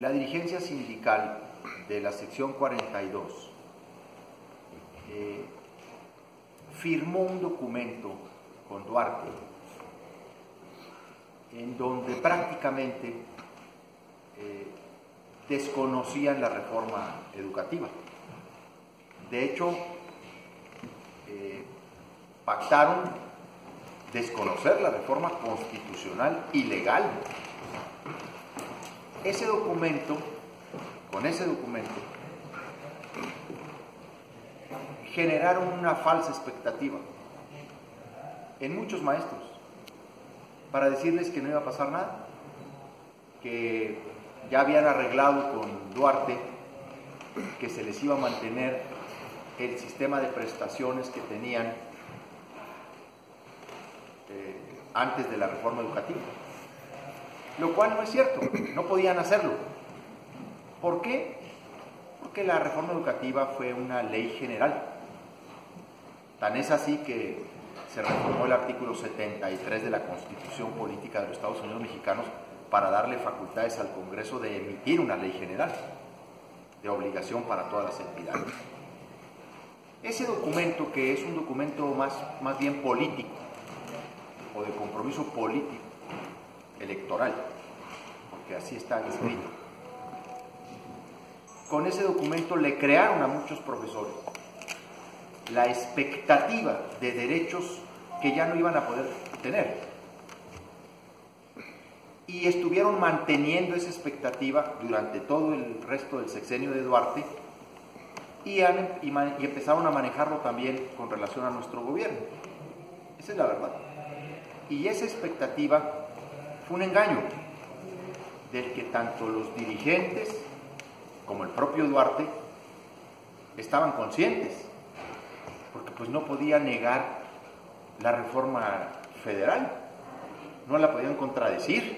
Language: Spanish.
La dirigencia sindical de la sección 42 eh, firmó un documento con Duarte en donde prácticamente eh, desconocían la reforma educativa. De hecho, eh, pactaron desconocer la reforma constitucional y legal ese documento, con ese documento, generaron una falsa expectativa en muchos maestros para decirles que no iba a pasar nada, que ya habían arreglado con Duarte que se les iba a mantener el sistema de prestaciones que tenían eh, antes de la reforma educativa lo cual no es cierto, no podían hacerlo. ¿Por qué? Porque la reforma educativa fue una ley general. Tan es así que se reformó el artículo 73 de la Constitución Política de los Estados Unidos Mexicanos para darle facultades al Congreso de emitir una ley general de obligación para todas las entidades. Ese documento, que es un documento más, más bien político o de compromiso político, electoral, porque así está escrito. Con ese documento le crearon a muchos profesores la expectativa de derechos que ya no iban a poder tener. Y estuvieron manteniendo esa expectativa durante todo el resto del sexenio de Duarte y, y empezaron a manejarlo también con relación a nuestro gobierno. Esa es la verdad. Y esa expectativa fue un engaño del que tanto los dirigentes como el propio Duarte estaban conscientes, porque pues no podía negar la reforma federal, no la podían contradecir.